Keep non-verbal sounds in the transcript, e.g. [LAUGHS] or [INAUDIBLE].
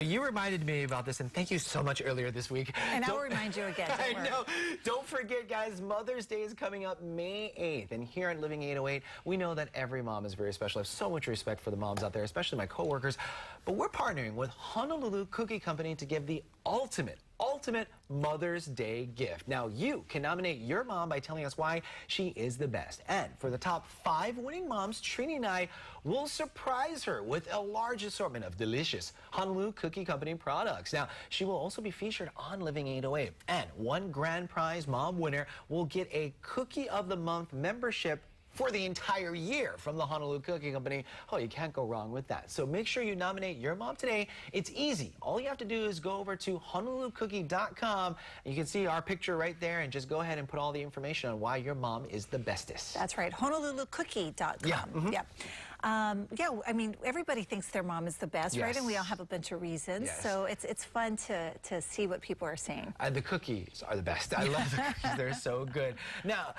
You reminded me about this, and thank you so much earlier this week. And I'll remind you again. [LAUGHS] I know. Don't forget, guys, Mother's Day is coming up May 8th. And here at Living 808, we know that every mom is very special. I have so much respect for the moms out there, especially my coworkers. But we're partnering with Honolulu Cookie Company to give the ultimate ultimate Mother's Day gift. Now, you can nominate your mom by telling us why she is the best. And for the top five winning moms, Trini and I will surprise her with a large assortment of delicious Honolulu Cookie Company products. Now, she will also be featured on Living 808. And one grand prize mom winner will get a Cookie of the Month membership for the entire year from the Honolulu Cookie Company. Oh, you can't go wrong with that. So make sure you nominate your mom today. It's easy. All you have to do is go over to honolulucookie.com. You can see our picture right there and just go ahead and put all the information on why your mom is the bestest. That's right, honolulucookie.com. Yeah. Mm -hmm. Yep. Um, yeah, I mean, everybody thinks their mom is the best, yes. right? And we all have a bunch of reasons. Yes. So it's it's fun to to see what people are saying. Uh, the cookies are the best. I love the cookies. They're so good. Now,